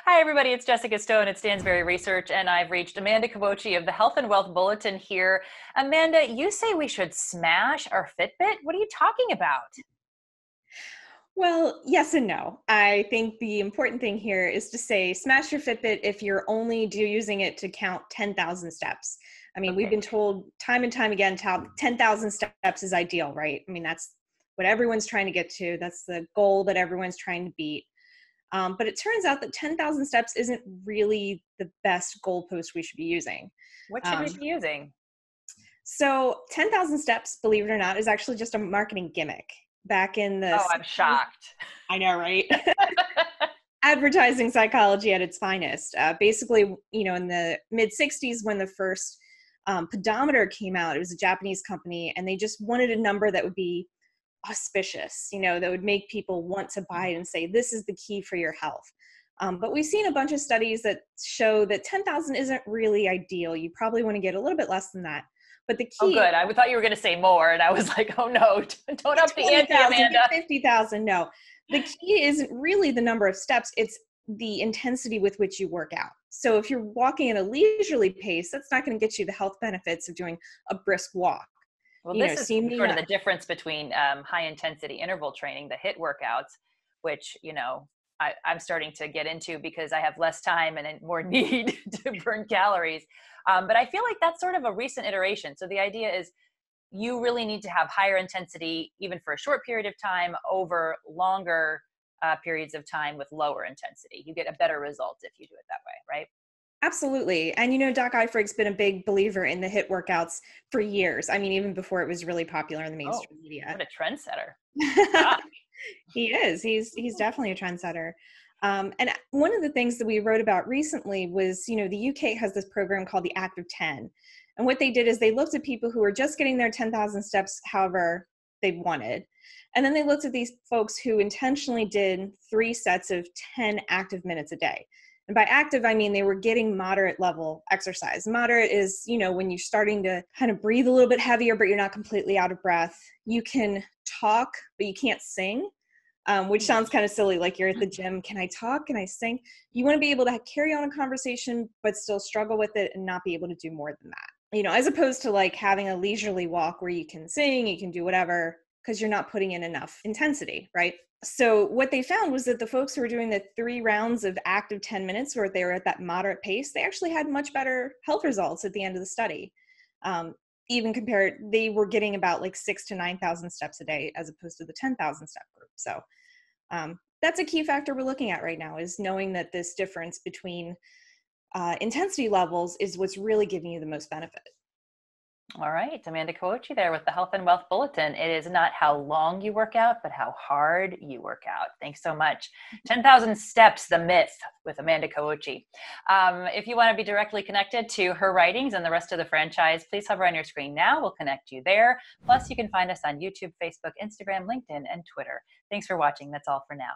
Hi, everybody. It's Jessica Stone at Stansberry Research, and I've reached Amanda Cuocci of the Health and Wealth Bulletin here. Amanda, you say we should smash our Fitbit. What are you talking about? Well, yes and no. I think the important thing here is to say smash your Fitbit if you're only using it to count 10,000 steps. I mean, okay. we've been told time and time again 10,000 steps is ideal, right? I mean, that's what everyone's trying to get to. That's the goal that everyone's trying to beat. Um, but it turns out that 10,000 steps isn't really the best goalpost we should be using. What should um, we be using? So 10,000 steps, believe it or not, is actually just a marketing gimmick. Back in the Oh, I'm shocked. I know, right? Advertising psychology at its finest. Uh, basically, you know, in the mid 60s when the first um, pedometer came out, it was a Japanese company, and they just wanted a number that would be auspicious, you know, that would make people want to buy it and say, this is the key for your health. Um, but we've seen a bunch of studies that show that 10,000 isn't really ideal. You probably want to get a little bit less than that. But the oh, key. Oh, good. I thought you were going to say more, and I was like, oh no, don't up the ante, Amanda. 50,000. No. The key isn't really the number of steps, it's the intensity with which you work out. So if you're walking at a leisurely pace, that's not going to get you the health benefits of doing a brisk walk. Well, this know, is sort of the difference between um, high intensity interval training, the HIIT workouts, which, you know, I, am starting to get into because I have less time and more need to burn calories. Um, but I feel like that's sort of a recent iteration. So the idea is you really need to have higher intensity, even for a short period of time, over longer uh, periods of time with lower intensity. You get a better result if you do it that way, right? Absolutely. And you know, Doc Eifrig's been a big believer in the HIIT workouts for years. I mean, even before it was really popular in the mainstream oh, media. What a trendsetter. he is. He's he's definitely a trendsetter. Um, and one of the things that we wrote about recently was, you know, the UK has this program called the Active 10. And what they did is they looked at people who were just getting their 10,000 steps however they wanted. And then they looked at these folks who intentionally did three sets of 10 active minutes a day. And by active, I mean they were getting moderate level exercise. Moderate is, you know, when you're starting to kind of breathe a little bit heavier, but you're not completely out of breath. You can talk, but you can't sing, um, which sounds kind of silly. Like you're at the gym. Can I talk? Can I sing? You want to be able to carry on a conversation, but still struggle with it and not be able to do more than that. You know, as opposed to like having a leisurely walk where you can sing, you can do whatever, because you're not putting in enough intensity, right? So what they found was that the folks who were doing the three rounds of active 10 minutes where they were at that moderate pace, they actually had much better health results at the end of the study. Um, even compared, they were getting about like six to 9,000 steps a day as opposed to the 10,000 step group. So um, that's a key factor we're looking at right now is knowing that this difference between uh, intensity levels is what's really giving you the most benefit. All right, Amanda Cuocci there with the Health and Wealth Bulletin. It is not how long you work out, but how hard you work out. Thanks so much. 10,000 Steps, The Myth with Amanda Cuocci. Um, if you want to be directly connected to her writings and the rest of the franchise, please hover on your screen now. We'll connect you there. Plus, you can find us on YouTube, Facebook, Instagram, LinkedIn, and Twitter. Thanks for watching. That's all for now.